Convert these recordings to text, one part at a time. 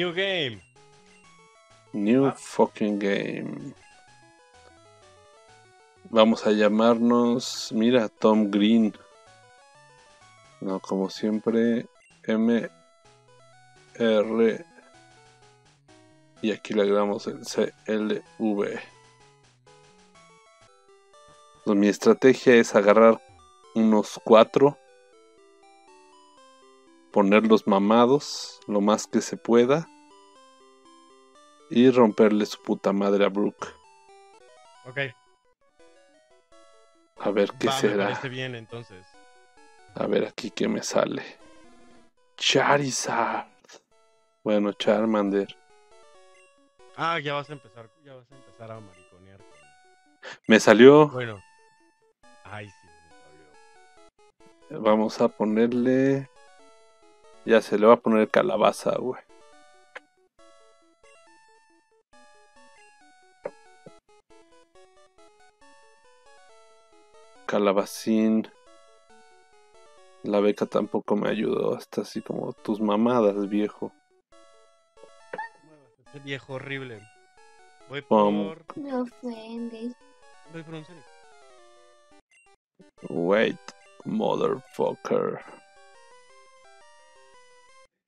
New game. New fucking game. Vamos a llamarnos, mira, Tom Green. No, como siempre, M R y aquí le agregamos el CLV. Pues mi estrategia es agarrar unos cuatro, ponerlos mamados lo más que se pueda y romperle su puta madre a Brooke. Ok. A ver qué Va, será. parece bien entonces. A ver aquí qué me sale. Charizard. Bueno, Charmander. Ah, ya vas a empezar, ya vas a empezar a mariconear. con- Me salió. Bueno. Ay, sí, me salió. Vamos a ponerle. Ya se le va a poner calabaza, güey. Calabacín. La beca tampoco me ayudó. Hasta así como tus mamadas, viejo. Ese viejo horrible. Voy por. No ofendes. Voy por un Sonic. Wait, motherfucker.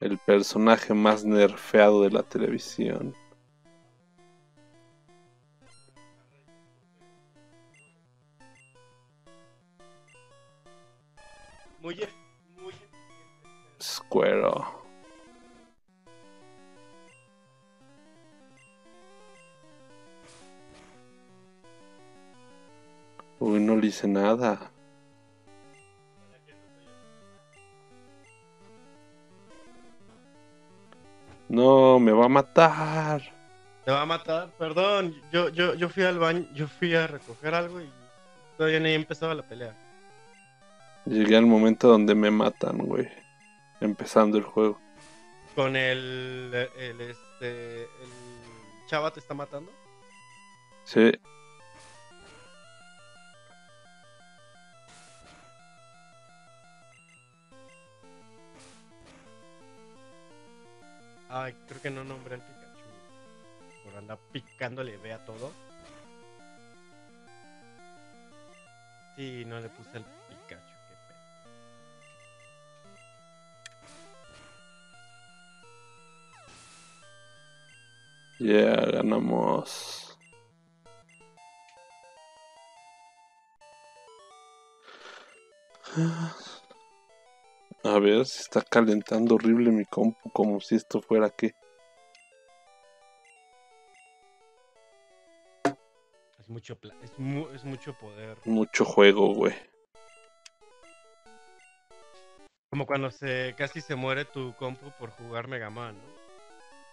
El personaje más nerfeado de la televisión. Muy muy. Squirrel. Uy, no le hice nada. No, me va a matar. Te va a matar, perdón. Yo, yo, yo fui al baño, yo fui a recoger algo y todavía ni empezaba la pelea. Llegué al momento donde me matan, güey. Empezando el juego. Con el, el este, el chava te está matando. Sí. Ay, creo que no nombré al Pikachu. Por andar picándole, vea todo. Sí, no le puse al Pikachu, qué pedo. Ya ganamos. A ver, se está calentando horrible mi compu, como si esto fuera que. Es mucho, pla- es, mu- es mucho poder. Mucho juego, güey. Como cuando se casi se muere tu compu por jugar Mega Man,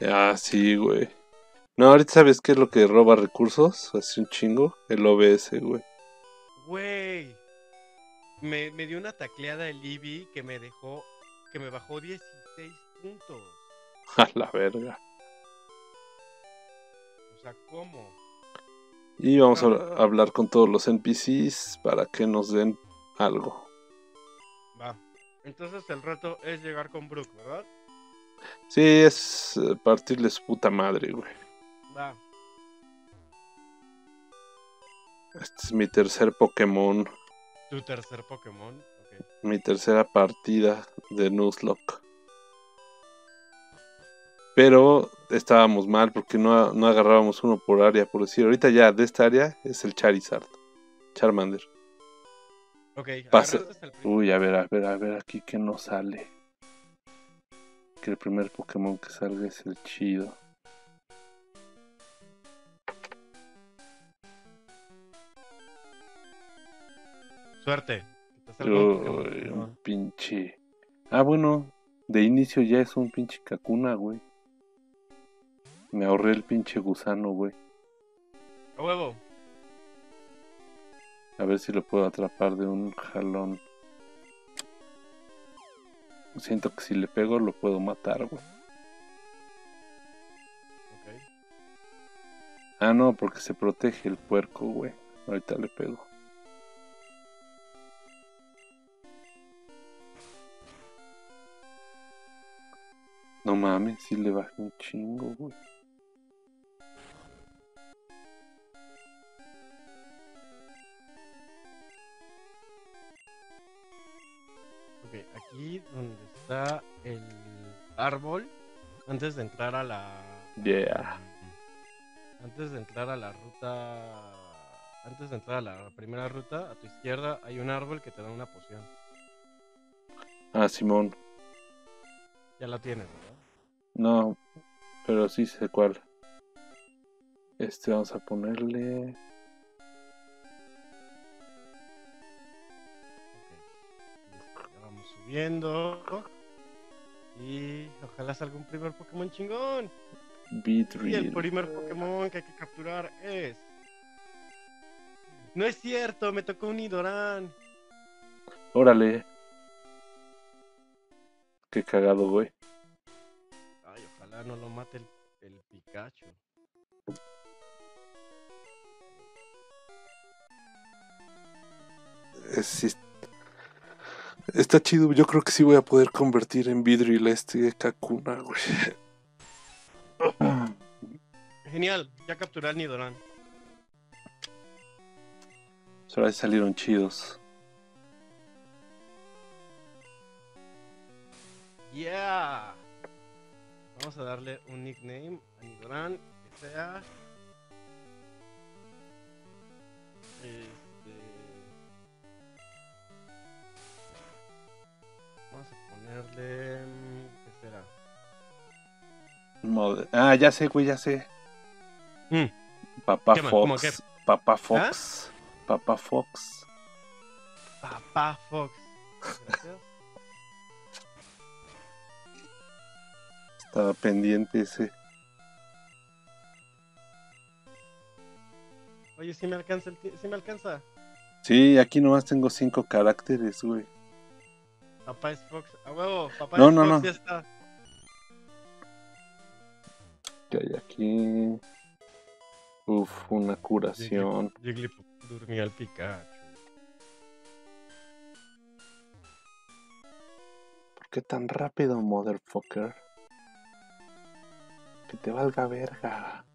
¿no? Ah, sí, güey. No, ahorita sabes qué es lo que roba recursos, así un chingo. El OBS, güey. Güey. Me, me dio una tacleada el Eevee que me dejó, que me bajó 16 puntos. A la verga. O sea, ¿cómo? Y vamos a hablar con todos los NPCs para que nos den algo. Va. Entonces el reto es llegar con Brook, ¿verdad? Sí, es eh, partirle su puta madre, güey. Va. Este es mi tercer Pokémon, Tu tercer Pokémon. Ok. mi tercera partida de Nuzlocke. Pero estábamos mal porque no, no agarrábamos uno por área, por decir. Ahorita ya de esta área es el Charizard. Charmander. Ok, Pasa-. Uy, a ver, a ver, a ver aquí que no sale. Que el primer Pokémon que salga es el chido. Suerte. Te salga un Uy, Pokémon. un pinche. Ah, bueno, de inicio ya es un pinche Kakuna, güey. Me ahorré el pinche gusano, güey. A huevo. A ver si lo puedo atrapar de un jalón. Siento que si le pego lo puedo matar, güey. Ok. Ah, no, porque se protege el puerco, güey. Ahorita le pego. No mames, sí le bajé un chingo, güey. Ok, aquí donde está el árbol, antes de entrar a la... Yeah. Antes de entrar a la ruta... Antes de entrar a la primera ruta, a tu izquierda hay un árbol que te da una poción. Ah, Simón. Ya la tienes, ¿verdad? No, pero sí sé cuál. Este vamos a ponerle. Ya vamos subiendo. Y ojalá salga un primer Pokémon chingón. Y el primer Pokémon que hay que capturar es. No es cierto, me tocó un Nidoran. Órale. Qué cagado, güey. Ojalá no lo mate el, el Pikachu. Es- es- Está chido, yo creo que sí voy a poder convertir en Beedrill a este Kakuna, güey. Genial, ya capturé al Nidoran. Ahora sí salieron chidos. Yeah. Vamos a darle un nickname a Nidoran que sea. Este. Vamos a ponerle. ¿Qué será? Mod- Ah, ya sé, güey, ya sé. Mm, Papá ¿Qué más? ¿Cómo Fox. ¿Ah? Papá Fox. Papá Fox. Papá Fox. Estaba pendiente ese. Oye, si me alcanza el ti- sí me alcanza. Sí, aquí nomás tengo cinco caracteres, güey. Papá es Fox. A huevo, papá No, es no, Fox no. ya está. ¿Qué hay aquí? Uf, una curación. Jigglypuff durmió al Pikachu. ¿Por qué tan rápido, motherfucker? Que te valga verga.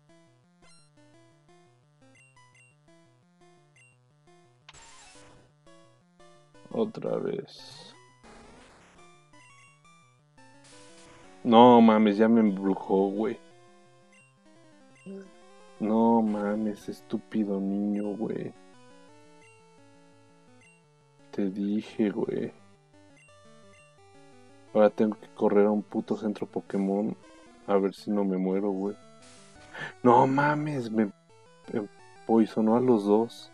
Otra vez. No mames, ya me embrujó, güey. No mames, estúpido niño, güey. Te dije, güey. Ahora tengo que correr a un puto centro Pokémon a ver si no me muero, güey. No mames, me, poisonó a los dos.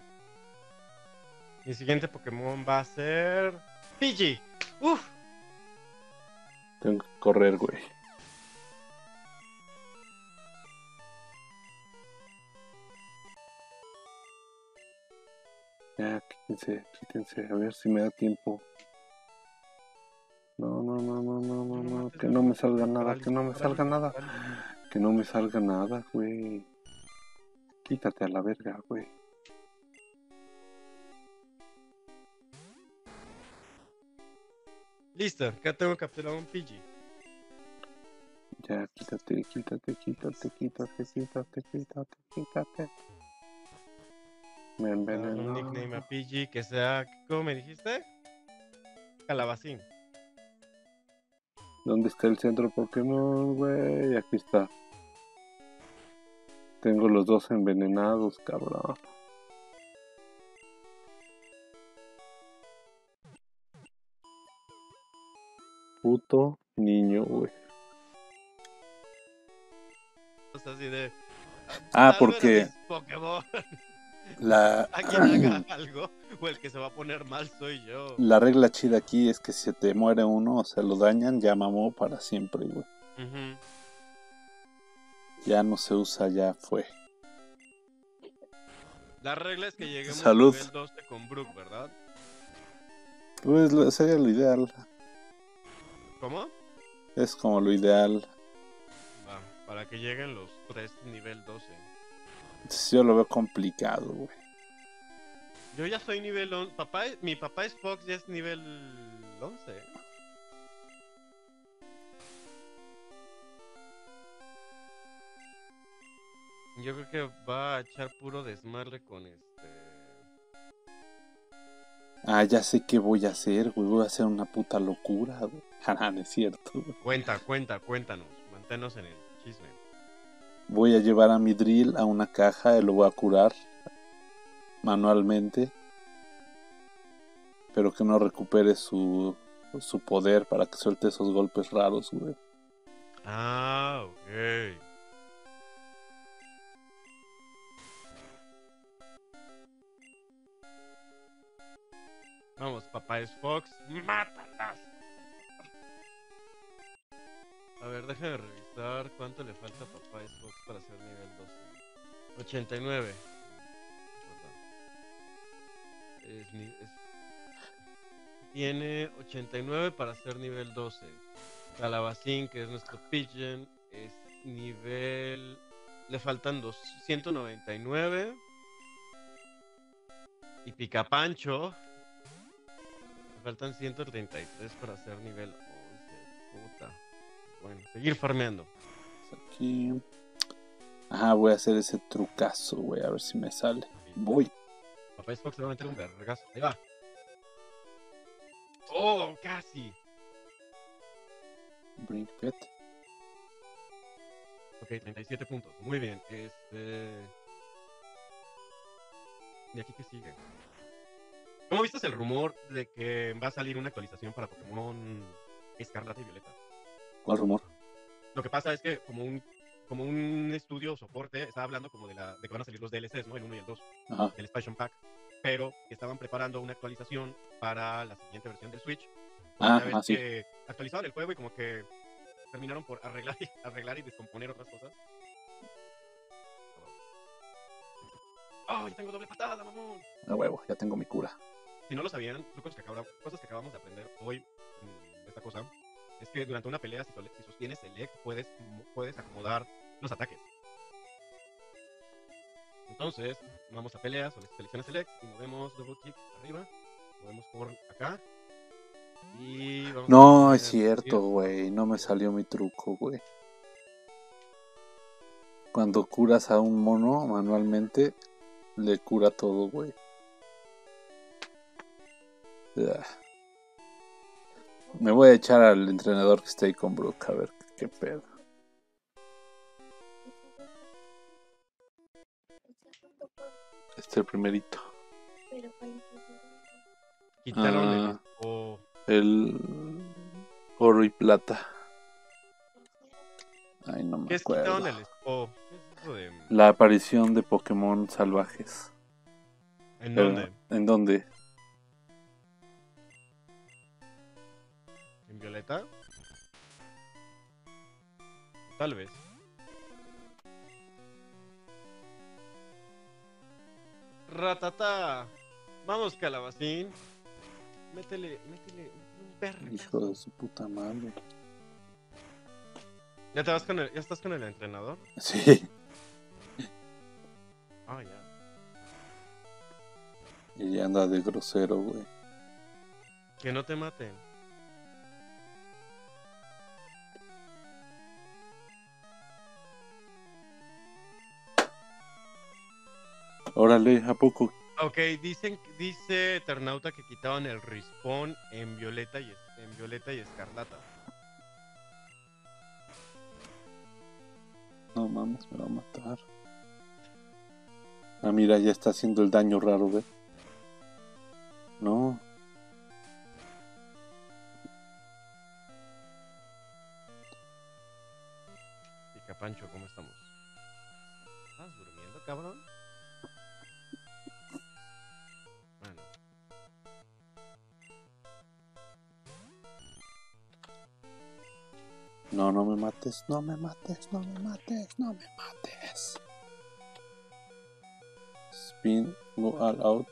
Mi siguiente Pokémon va a ser. Pidgey. Uf. Tengo que correr, güey. Ya, quítense, quítense, a ver si me da tiempo. Que no me salga nada, que no me salga nada, que no me salga nada, güey. Quítate a la verga, güey. Listo, acá tengo capturado un Pidgey. Ya, quítate, quítate, quítate, quítate, quítate, quítate, quítate. Me envenenó. un nickname a Pidgey que sea. ¿Cómo me dijiste? Calabacín. ¿Dónde está el centro Pokémon, güey? Aquí está. Tengo los dos envenenados, cabrón. Puto niño, güey. Sea, así de. Ah, "Salven a porque Pokémon. la, A quien haga algo. O el que se va a poner mal soy yo. la regla chida aquí es que si te muere uno o se lo dañan, ya mamó para siempre, güey. Ujú. Ya no se usa, ya fue. La regla es que lleguemos Salud. a nivel 12 con Brook, ¿verdad? Pues sería lo ideal. ¿Cómo? Es como lo ideal. Va, para que lleguen los tres nivel 12. Yo lo veo complicado, güey. Yo ya soy nivel 11. Papá, mi papá es Fox ya es nivel 11. Yo creo que va a echar puro desmadre con este. Ah, ya sé qué voy a hacer, güey. Voy a hacer una puta locura, güey. Ah, no es cierto. Cuenta, cuenta, cuéntanos. Manténnos en el chisme. Voy a llevar a mi drill a una caja y lo voy a curar manualmente. Pero que no recupere su, su poder para que suelte esos golpes raros, güey. Ah, ok. Vamos, papá es Fox, mátalas. A ver, déjame revisar cuánto le falta a papá Fox para ser nivel 12. 89. Perdón. Es es- Tiene 89 para ser nivel 12. Calabacín, que es nuestro pigeon, es nivel. Le faltan dos, 199. Y Picapancho. Le faltan 133 para ser nivel 11. Puta. Bueno, seguir farmeando. Aquí. Ajá, voy a hacer ese trucazo, güey. A ver si me sale. Voy. Papá Xbox le va a meter un vergazo. Ahí va. Oh, casi. Bring pet. Ok, 37 puntos. Muy bien. Este. ¿Y aquí qué sigue? ¿Cómo viste el rumor de que va a salir una actualización para Pokémon Escarlata y Violeta? ¿Cuál rumor? Lo que pasa es que como un como un estudio soporte estaba hablando como de la de que van a salir los DLCs, ¿no? El 1 y el 2 Ajá. del Expansion Pack, pero que estaban preparando una actualización para la siguiente versión del Switch. Ah, ves ah, sí. que actualizaron el juego y como que terminaron por arreglar y, arreglar y descomponer otras cosas. ¡Ay, tengo doble patada, mamón! A huevo, ya tengo mi cura. Si no lo sabían, trucos que acabamos, cosas que acabamos de aprender hoy de esta cosa, es que durante una pelea, si, si sostienes Select, puedes, puedes acomodar los ataques. Entonces, vamos a peleas, sole- selecciona Select y movemos double click arriba, movemos por acá. Y vamos No, es cierto, güey. No me salió mi truco, güey. Cuando curas a un mono manualmente, le cura todo, güey. Me voy a echar al entrenador que está ahí con Brooke a ver qué pedo. Este el primerito. Quitaron el Ah. El oro y plata. Ay, no me ¿Qué es acuerdo. el es eso de.? La aparición de Pokémon salvajes. ¿En Pero, dónde? ¿En dónde? ¿En Violeta? Tal vez. Ratata. Vamos, calabacín. Métele, métele, un perro. Hijo de su puta madre. ¿Ya te vas con el, ya estás con el entrenador? Sí. Ah, ya. Y ya anda de grosero, güey. Que no te maten. Órale, ¿a poco? Ok, dicen, dice Eternauta que quitaban el respawn en Violeta y en Violeta y Escarlata. No mames, me va a matar. Ah, mira, ya está haciendo el daño raro, güey. No. Picapancho, ¿cómo estamos? ¿Estás durmiendo, cabrón? No, no me mates, no me mates, no me mates, no me mates. Spin, go all out.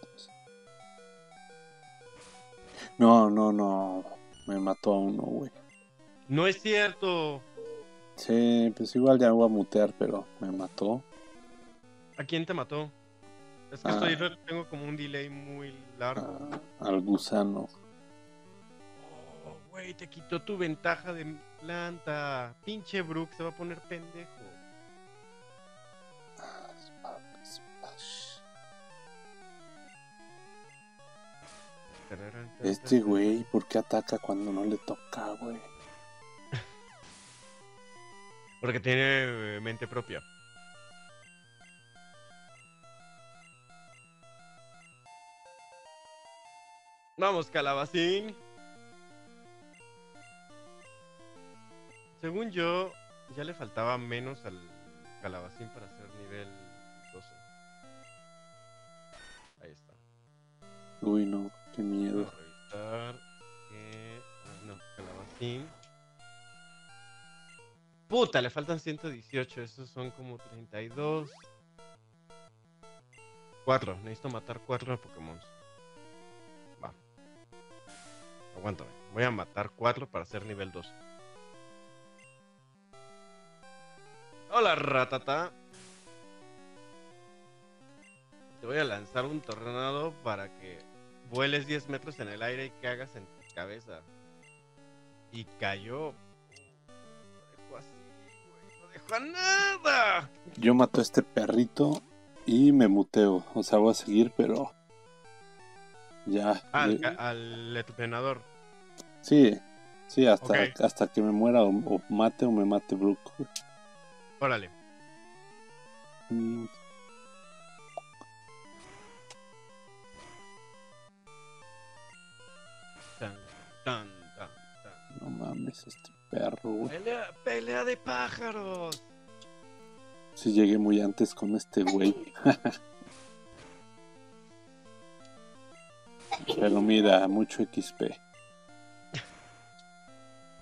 No, no, no. Me mató a uno, güey. no es cierto. Sí, pues igual ya voy a mutear, pero me mató. ¿A quién te mató? Es que Ah. estoy, tengo como un delay muy largo. Ah, al gusano güey, te quitó tu ventaja de planta. Pinche Brook se va a poner pendejo. Este güey, ¿por qué ataca cuando no le toca, güey? Porque tiene eh, mente propia. Vamos, calabacín. Según yo, ya le faltaba menos al calabacín para ser nivel 12. Ahí está. Uy, no, qué miedo. Vamos a revisar que... ah, no, calabacín. Puta, le faltan 118. Esos son como 32. 4. Necesito matar 4 Pokémon. Va. Aguántame. Voy a matar 4 para ser nivel 2. Hola, ratata. Te voy a lanzar un tornado para que vueles 10 metros en el aire y cagas en tu cabeza. Y cayó. Lo dejó así, güey. No dejó a nada. Yo mato a este perrito y me muteo. O sea, voy a seguir, pero. Ya. Al, Eh, ca- al entrenador. Sí, sí, hasta, hasta que me muera o, o mate o me mate Brook. Órale. Mm, Tan, tan, tan, tan. no mames, este perro, güey. Pelea, pelea de pájaros. Si llegué muy antes con este güey. Pero mira, mucho XP.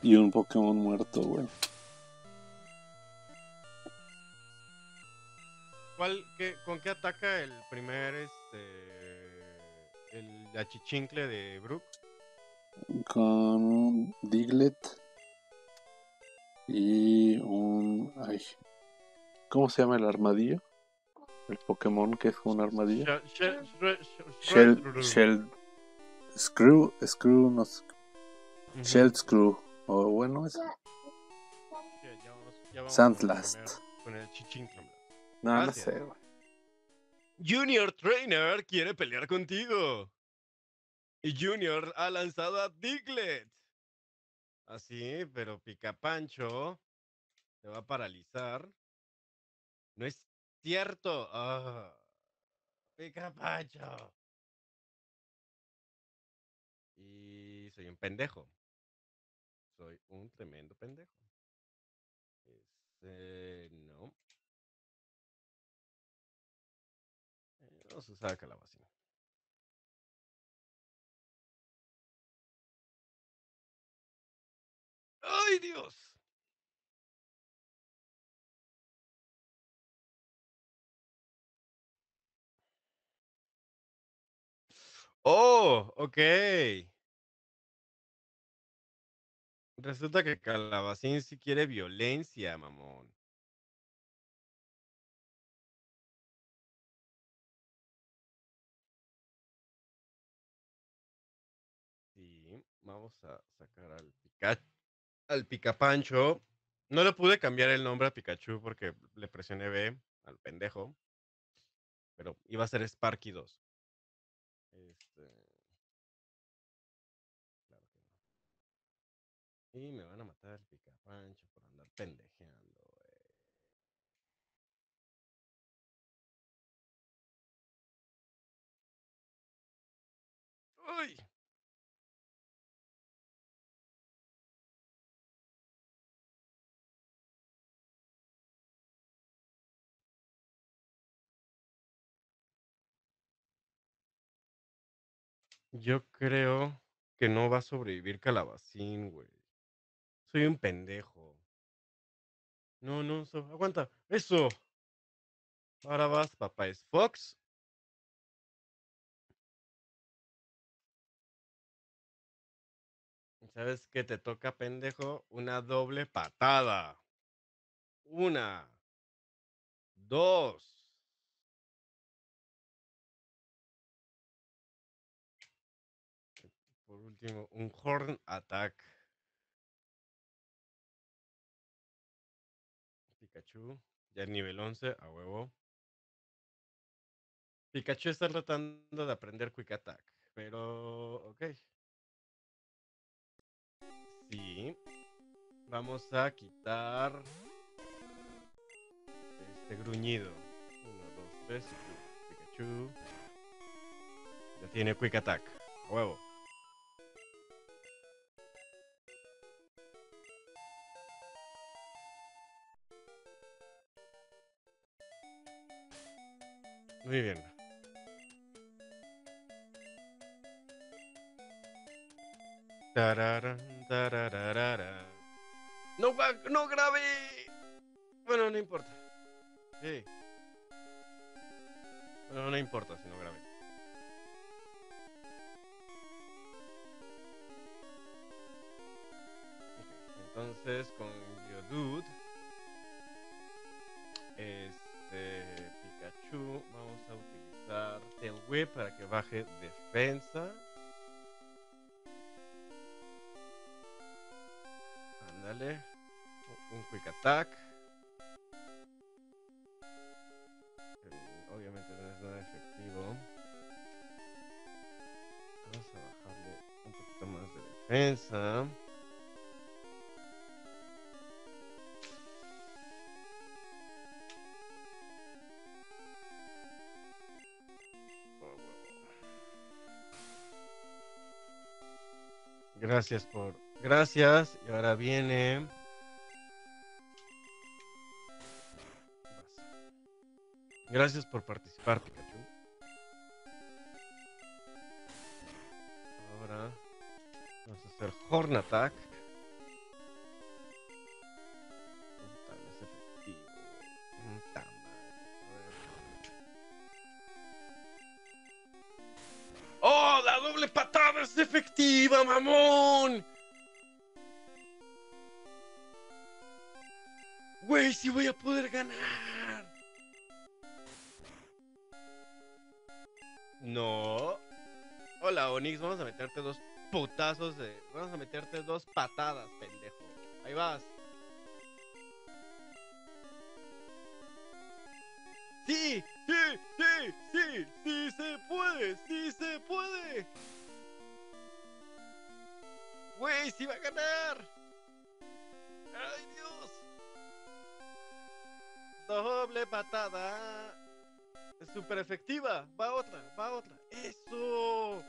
Y un Pokémon muerto, güey. ¿Cuál, qué, ¿Con qué ataca el primer, este, el achichincle de Brook? Con un Diglett. Y un... Ay. ¿Cómo se llama el armadillo? El Pokémon que es un armadillo. Shell, shell, Screw, Screw, no sé, Ujú. Shell Screw. O bueno, es... Ya, ya vamos- ya vamos Sandlast. con el Con el chichincle. No, no Gracias. sé, güey. Junior Trainer quiere pelear contigo. Y Junior ha lanzado a Diglett. Así, pero Picapancho te va a paralizar. No es cierto. Ah, Picapancho. Y soy un pendejo. Soy un tremendo pendejo. Este, no. Calabacín. ¡Ay, Dios! ¡Oh! Ok. Resulta que Calabacín sí quiere violencia, mamón. Vamos a sacar al Pikachu. Al Picapancho. No le pude cambiar el nombre a Pikachu porque le presioné B al pendejo. Pero iba a ser Sparky 2. Este. Claro que no. Y me van a matar el Picapancho por andar pendejeando. ¡Uy! Yo creo que no va a sobrevivir Calabacín, güey. Soy un pendejo. No, no, so- aguanta. Eso. Ahora vas, papá es Fox. ¿Sabes qué te toca, pendejo? Una doble patada. Una. Dos. Un Horn Attack. Pikachu. Ya es nivel 11, a huevo. Pikachu está tratando de aprender Quick Attack. Pero, ok. Sí. Vamos a quitar este gruñido. Uno, dos, tres. Pikachu. Ya tiene Quick Attack. A huevo. Muy bien. No, no grabé. Bueno, no importa. Sí. Bueno, no importa si no grabé. Entonces con Geodude, este Vamos a utilizar Tail Whip para que baje defensa. Ándale. Un Quick Attack. Obviamente no es nada efectivo. Vamos a bajarle un poquito más de defensa. Gracias por. Gracias. Y ahora viene. Gracias por participar, Pikachu. Ahora vamos a hacer Horn Attack. Efectiva, mamón! Güey, sí voy a poder ganar. No. Hola, Onix, vamos a meterte dos putazos de. Vamos a meterte dos patadas, pendejo. Ahí vas. Sí, sí, sí, sí, sí se puede, sí se puede. Güey, sí va a ganar. Ay, Dios. Doble patada. Es súper efectiva. Va otra, va otra. Eso.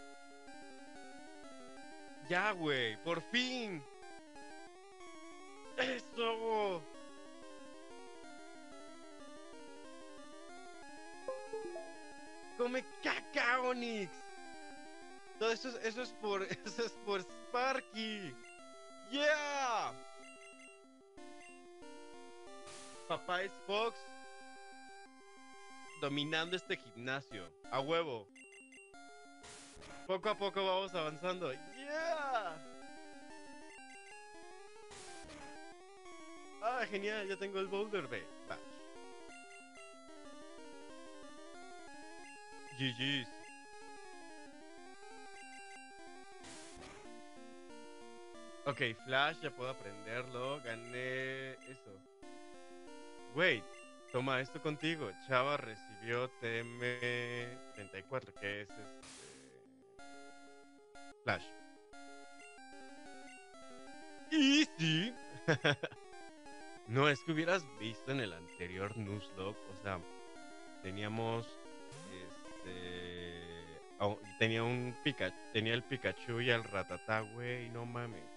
Ya, güey, por fin. Eso. Come caca, Onix. Todo eso, es- eso es por, eso es por Sparky. Yeah. Papá es Fox dominando este gimnasio. A huevo. Poco a poco vamos avanzando. Yeah. Ah, genial, ya tengo el Boulder Bay. GG's. Ok, Flash, ya puedo aprenderlo. Gané eso. Wait, toma esto contigo. Chava recibió TM34, que es este. Flash. Easy. no, es que hubieras visto en el anterior Nuzlocke, o sea, teníamos este. au- tenía un Pikachu, tenía el Pikachu y el Ratatá, güey, no mames.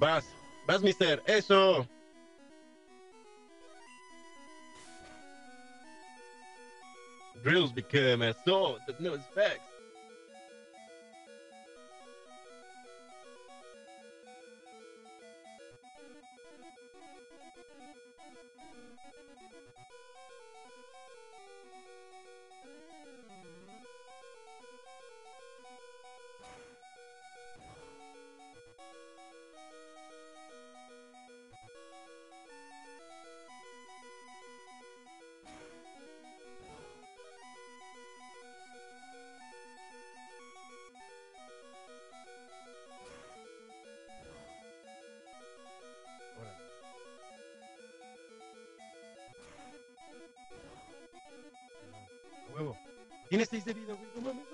Vas, vas, mister. Eso. Drills become a sword that knows facts. Tiene 6 de vida, güey. No mames,